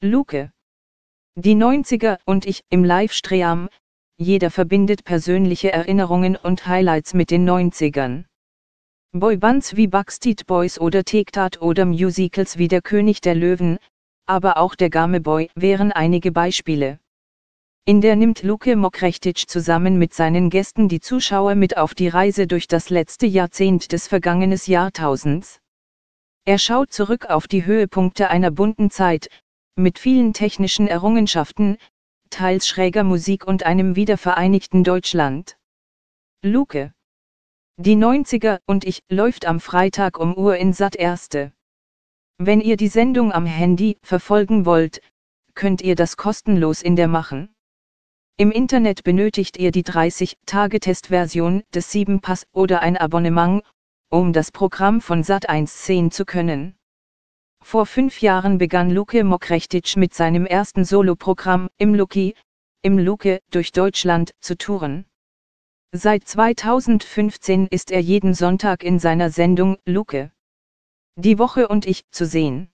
Luke. Die 90er und ich im Livestream, jeder verbindet persönliche Erinnerungen und Highlights mit den 90ern. Boybands wie Backstreet Boys oder Tektat oder Musicals wie Der König der Löwen, aber auch der Game Boy wären einige Beispiele. In der nimmt Luke Mokrechtic zusammen mit seinen Gästen die Zuschauer mit auf die Reise durch das letzte Jahrzehnt des vergangenen Jahrtausends. Er schaut zurück auf die Höhepunkte einer bunten Zeit, mit vielen technischen Errungenschaften, teils schräger Musik und einem wiedervereinigten Deutschland. Luke. Die 90er und ich läuft am Freitag um Uhr in Sat 1. Wenn ihr die Sendung am Handy verfolgen wollt, könnt ihr das kostenlos in der machen. Im Internet benötigt ihr die 30-Tage-Testversion des 7-Pass oder ein Abonnement, um das Programm von Sat1 sehen zu können. Vor fünf Jahren begann Luke Mokrechtic mit seinem ersten Soloprogramm, im Luki, im Luke, durch Deutschland, zu touren. Seit 2015 ist er jeden Sonntag in seiner Sendung, Luke. Die Woche und ich, zu sehen.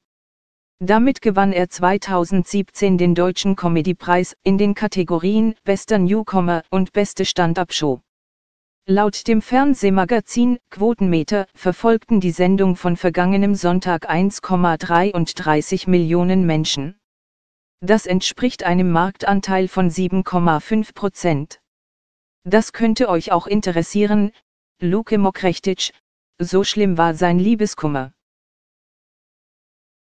Damit gewann er 2017 den Deutschen Comedypreis in den Kategorien Bester Newcomer und Beste Stand-up-Show. Laut dem Fernsehmagazin Quotenmeter verfolgten die Sendung von vergangenem Sonntag 1,33 Millionen Menschen. Das entspricht einem Marktanteil von 7,5 Prozent. Das könnte euch auch interessieren, Luke Mokrechtic, so schlimm war sein Liebeskummer.